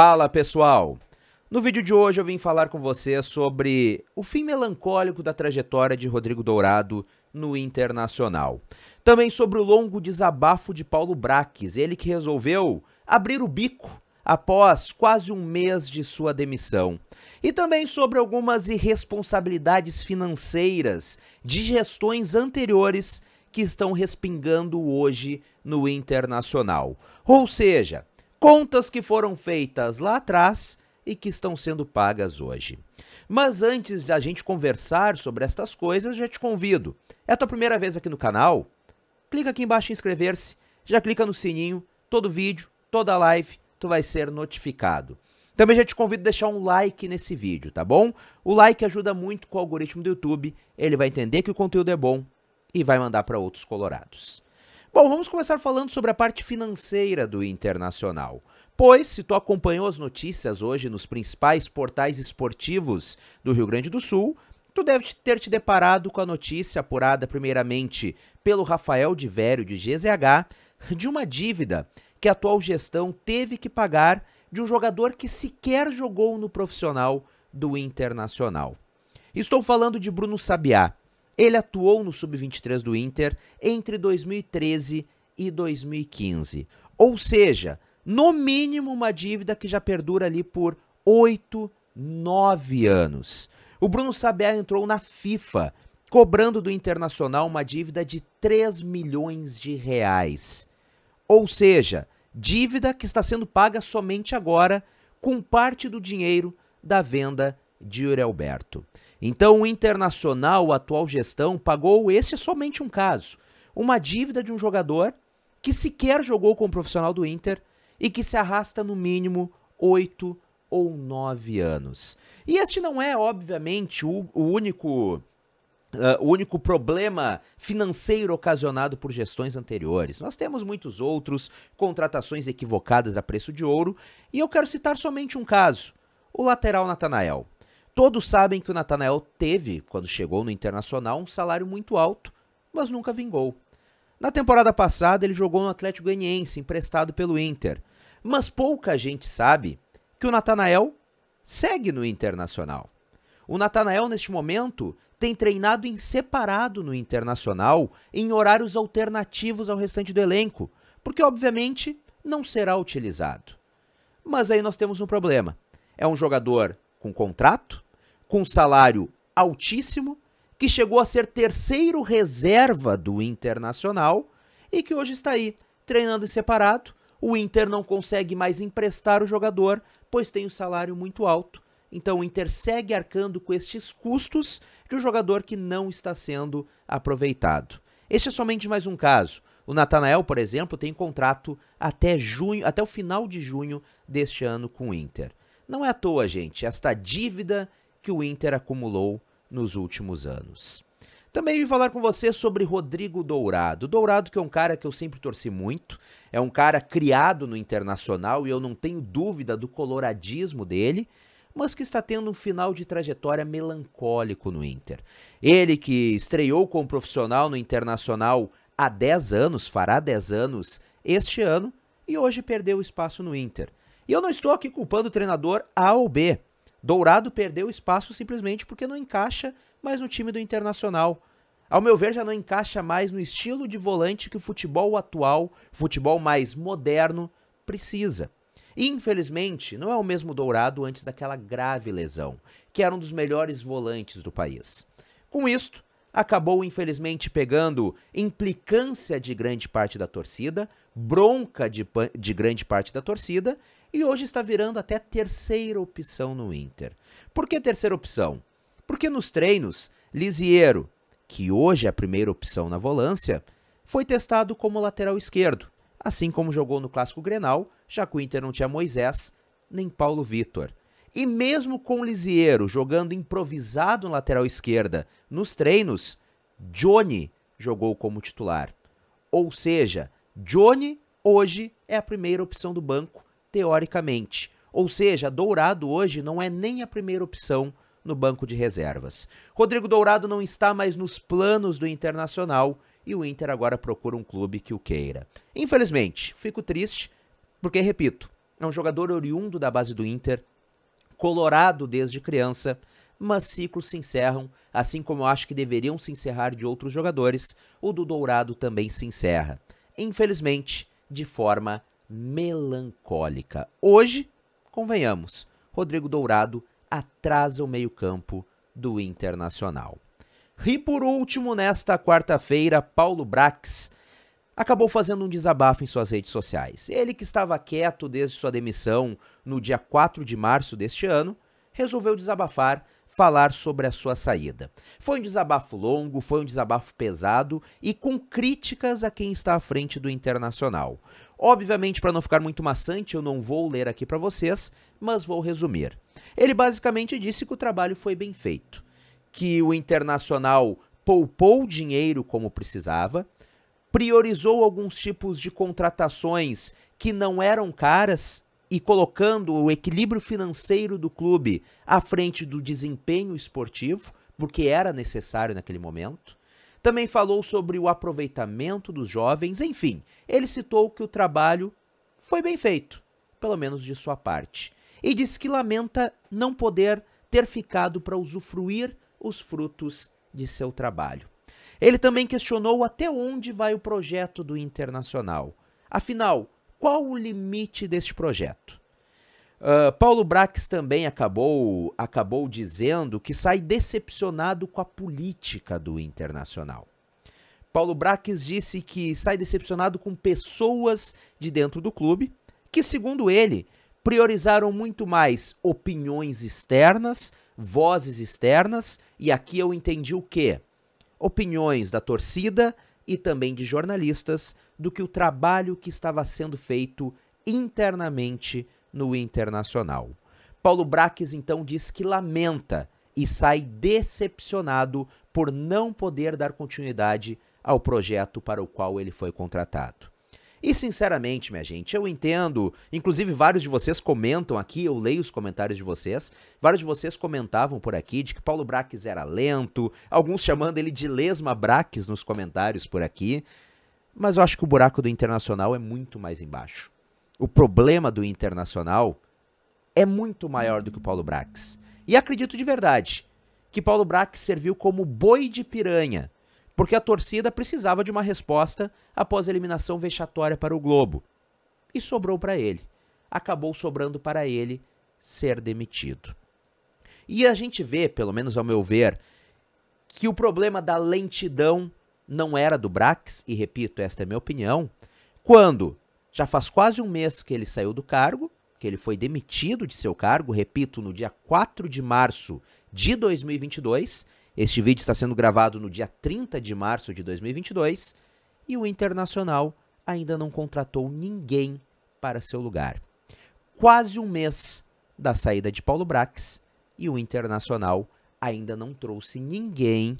Fala pessoal! No vídeo de hoje eu vim falar com você sobre o fim melancólico da trajetória de Rodrigo Dourado no Internacional. Também sobre o longo desabafo de Paulo Braques, ele que resolveu abrir o bico após quase um mês de sua demissão. E também sobre algumas irresponsabilidades financeiras de gestões anteriores que estão respingando hoje no Internacional. Ou seja, contas que foram feitas lá atrás e que estão sendo pagas hoje. Mas antes de a gente conversar sobre estas coisas, já te convido. É a tua primeira vez aqui no canal? Clica aqui embaixo em inscrever-se, já clica no sininho, todo vídeo, toda live, tu vai ser notificado. Também já te convido a deixar um like nesse vídeo, tá bom? O like ajuda muito com o algoritmo do YouTube, ele vai entender que o conteúdo é bom e vai mandar para outros colorados. Bom, vamos começar falando sobre a parte financeira do Internacional. Pois, se tu acompanhou as notícias hoje nos principais portais esportivos do Rio Grande do Sul, tu deve ter te deparado com a notícia apurada primeiramente pelo Rafael de Vério de GZH de uma dívida que a atual gestão teve que pagar de um jogador que sequer jogou no profissional do Internacional. Estou falando de Bruno Sabiá, ele atuou no Sub-23 do Inter entre 2013 e 2015. Ou seja, no mínimo uma dívida que já perdura ali por 8, 9 anos. O Bruno Sabiá entrou na FIFA, cobrando do Internacional uma dívida de 3 milhões de reais. Ou seja, dívida que está sendo paga somente agora com parte do dinheiro da venda de Yuri Alberto. Então, o Internacional, a atual gestão, pagou, esse é somente um caso, uma dívida de um jogador que sequer jogou com o profissional do Inter e que se arrasta no mínimo oito ou nove anos. E este não é, obviamente, o, o único Uh, o único problema financeiro ocasionado por gestões anteriores. Nós temos muitos outros, contratações equivocadas a preço de ouro, e eu quero citar somente um caso: o lateral Natanael. Todos sabem que o Natanael teve, quando chegou no Internacional, um salário muito alto, mas nunca vingou. Na temporada passada, ele jogou no Atlético Goianiense, emprestado pelo Inter. Mas pouca gente sabe que o Natanael segue no Internacional. O Natanael, neste momento, tem treinado em separado no Internacional, em horários alternativos ao restante do elenco, porque, obviamente, não será utilizado. Mas aí nós temos um problema. É um jogador com contrato, com salário altíssimo, que chegou a ser terceiro reserva do Internacional e que hoje está aí treinando em separado. O Inter não consegue mais emprestar o jogador, pois tem um salário muito alto. Então o Inter segue arcando com estes custos de um jogador que não está sendo aproveitado. Este é somente mais um caso. O Natanael, por exemplo, tem contrato até junho, até o final de junho deste ano com o Inter. Não é à toa, gente, esta dívida que o Inter acumulou nos últimos anos. Também vim falar com você sobre Rodrigo Dourado. Dourado que é um cara que eu sempre torci muito, é um cara criado no Internacional e eu não tenho dúvida do coloradismo dele, mas que está tendo um final de trajetória melancólico no Inter. Ele que estreou como profissional no Internacional há 10 anos, fará 10 anos este ano, e hoje perdeu espaço no Inter. E eu não estou aqui culpando o treinador A ou B. Dourado perdeu espaço simplesmente porque não encaixa mais no time do Internacional. Ao meu ver, já não encaixa mais no estilo de volante que o futebol atual, futebol mais moderno, precisa. Infelizmente, não é o mesmo Dourado antes daquela grave lesão, que era um dos melhores volantes do país. Com isto, acabou infelizmente pegando implicância de grande parte da torcida, bronca de, de grande parte da torcida e hoje está virando até terceira opção no Inter. Por que terceira opção? Porque nos treinos, Lisiero, que hoje é a primeira opção na volância, foi testado como lateral esquerdo, assim como jogou no Clássico Grenal, já que o Inter não tinha Moisés nem Paulo Vitor. E mesmo com Lisiero jogando improvisado lateral esquerda nos treinos, Johnny jogou como titular. Ou seja, Johnny hoje é a primeira opção do banco teoricamente. Ou seja, Dourado hoje não é nem a primeira opção no banco de reservas. Rodrigo Dourado não está mais nos planos do Internacional e o Inter agora procura um clube que o queira. Infelizmente, fico triste porque, repito, É um jogador oriundo da base do Inter, colorado desde criança, mas ciclos se encerram, assim como eu acho que deveriam se encerrar de outros jogadores, o do Dourado também se encerra. Infelizmente, de forma melancólica. Hoje, convenhamos, Rodrigo Dourado atrasa o meio-campo do Internacional. E por último, nesta quarta-feira, Paulo Brax acabou fazendo um desabafo em suas redes sociais. Ele que estava quieto desde sua demissão no dia 4 de março deste ano, resolveu desabafar, falar sobre a sua saída. Foi um desabafo longo, foi um desabafo pesado e com críticas a quem está à frente do Internacional. Obviamente, para não ficar muito maçante, eu não vou ler aqui para vocês, mas vou resumir. Ele basicamente disse que o trabalho foi bem feito, que o Internacional poupou dinheiro como precisava, priorizou alguns tipos de contratações que não eram caras e colocando o equilíbrio financeiro do clube à frente do desempenho esportivo, porque era necessário naquele momento. Também falou sobre o aproveitamento dos jovens, enfim, ele citou que o trabalho foi bem feito, pelo menos de sua parte, e disse que lamenta não poder ter ficado para usufruir os frutos de seu trabalho. Ele também questionou até onde vai o projeto do Internacional. Afinal, qual o limite deste projeto? Uh, Paulo Brax também acabou, acabou dizendo que sai decepcionado com a política do Internacional. Paulo Brax disse que sai decepcionado com pessoas de dentro do clube que, segundo ele, priorizaram muito mais opiniões externas, vozes externas, e aqui eu entendi o quê? opiniões da torcida e também de jornalistas do que o trabalho que estava sendo feito internamente no Internacional. Paulo Braques então diz que lamenta e sai decepcionado por não poder dar continuidade ao projeto para o qual ele foi contratado. E sinceramente, minha gente, eu entendo, inclusive vários de vocês comentam aqui, eu leio os comentários de vocês, vários de vocês comentavam por aqui de que Paulo Braques era lento, alguns chamando ele de Lesma Braques nos comentários por aqui, mas eu acho que o buraco do Internacional é muito mais embaixo. O problema do Internacional é muito maior do que o Paulo Braques. E acredito de verdade que Paulo Braques serviu como boi de piranha porque a torcida precisava de uma resposta após a eliminação vexatória para o Globo. E sobrou para ele. Acabou sobrando para ele ser demitido. E a gente vê, pelo menos ao meu ver, que o problema da lentidão não era do Brax, e repito, esta é minha opinião, quando já faz quase um mês que ele saiu do cargo, que ele foi demitido de seu cargo, repito, no dia 4 de março de 2022, este vídeo está sendo gravado no dia 30 de março de 2022 e o Internacional ainda não contratou ninguém para seu lugar. Quase um mês da saída de Paulo Brax e o Internacional ainda não trouxe ninguém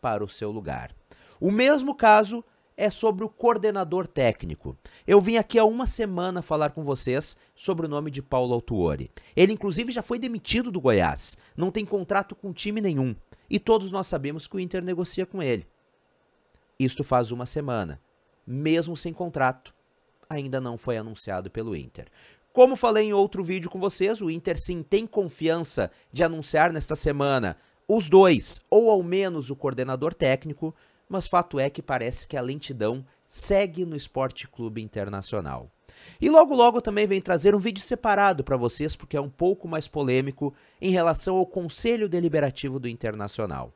para o seu lugar. O mesmo caso é sobre o coordenador técnico. Eu vim aqui há uma semana falar com vocês sobre o nome de Paulo Autuori. Ele, inclusive, já foi demitido do Goiás. Não tem contrato com time nenhum. E todos nós sabemos que o Inter negocia com ele. Isto faz uma semana. Mesmo sem contrato, ainda não foi anunciado pelo Inter. Como falei em outro vídeo com vocês, o Inter sim tem confiança de anunciar nesta semana os dois, ou ao menos o coordenador técnico, mas fato é que parece que a lentidão segue no Esporte Clube Internacional. E logo logo também vem trazer um vídeo separado para vocês, porque é um pouco mais polêmico em relação ao Conselho Deliberativo do Internacional.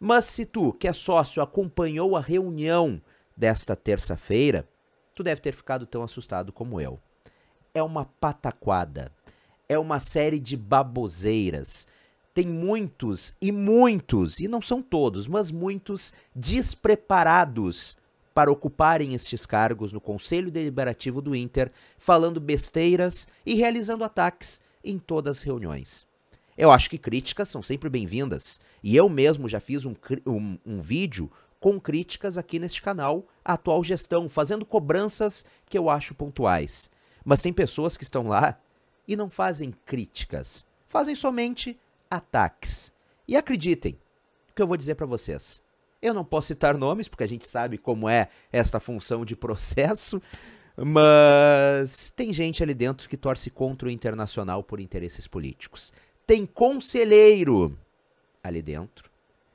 Mas se tu, que é sócio, acompanhou a reunião desta terça-feira, tu deve ter ficado tão assustado como eu. É uma pataquada. É uma série de baboseiras. Tem muitos e muitos, e não são todos, mas muitos despreparados para ocuparem estes cargos no Conselho Deliberativo do Inter, falando besteiras e realizando ataques em todas as reuniões. Eu acho que críticas são sempre bem-vindas, e eu mesmo já fiz um, um, um vídeo com críticas aqui neste canal à atual gestão, fazendo cobranças que eu acho pontuais. Mas tem pessoas que estão lá e não fazem críticas, fazem somente ataques. E acreditem, o que eu vou dizer para vocês. Eu não posso citar nomes, porque a gente sabe como é esta função de processo, Mas tem gente ali dentro que torce contra o Internacional por interesses políticos. Tem conselheiro ali dentro.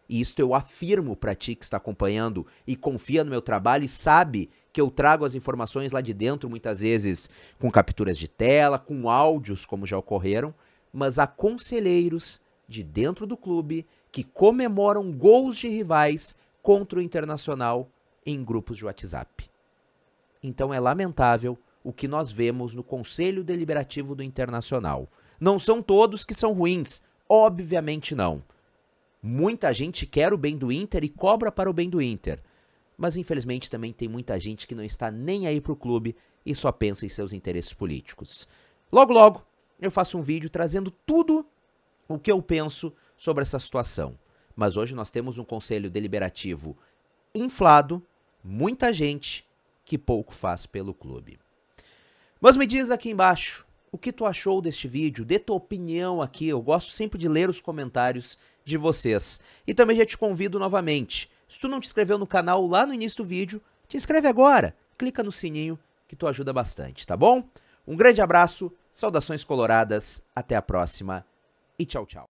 E isto eu afirmo para ti que está acompanhando e confia no meu trabalho e sabe que eu trago as informações lá de dentro, muitas vezes com capturas de tela, com áudios, como já ocorreram, mas há conselheiros de dentro do clube que comemoram gols de rivais contra o Internacional em grupos de WhatsApp. Então é lamentável o que nós vemos no Conselho Deliberativo do Internacional. Não são todos que são ruins, obviamente não. Muita gente quer o bem do Inter e cobra para o bem do Inter. Mas infelizmente também tem muita gente que não está nem aí para o clube e só pensa em seus interesses políticos. Logo, logo, eu faço um vídeo trazendo tudo o que eu penso sobre essa situação. Mas hoje nós temos um conselho deliberativo inflado, muita gente que pouco faz pelo clube. Mas me diz aqui embaixo o que tu achou deste vídeo, dê tua opinião aqui, eu gosto sempre de ler os comentários de vocês. E também já te convido novamente, se tu não te inscreveu no canal lá no início do vídeo, te inscreve agora, clica no sininho que tu ajuda bastante, tá bom? Um grande abraço, saudações coloradas, até a próxima e tchau, tchau.